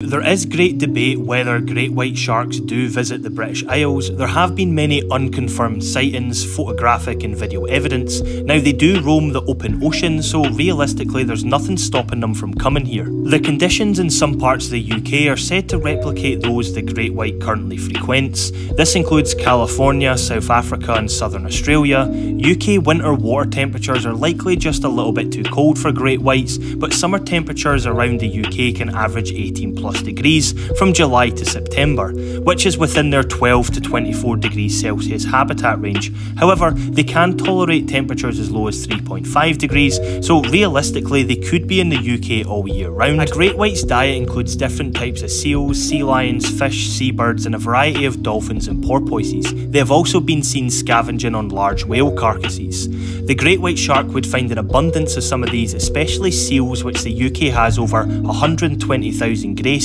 There is great debate whether great white sharks do visit the British Isles. There have been many unconfirmed sightings, photographic and video evidence. Now, they do roam the open ocean, so realistically, there's nothing stopping them from coming here. The conditions in some parts of the UK are said to replicate those the great white currently frequents. This includes California, South Africa, and southern Australia. UK winter water temperatures are likely just a little bit too cold for great whites, but summer temperatures around the UK can average 18 plus plus degrees from July to September, which is within their 12 to 24 degrees Celsius habitat range. However, they can tolerate temperatures as low as 3.5 degrees, so realistically they could be in the UK all year round. A great white's diet includes different types of seals, sea lions, fish, seabirds, and a variety of dolphins and porpoises. They have also been seen scavenging on large whale carcasses. The great white shark would find an abundance of some of these, especially seals, which the UK has over 120,000 grey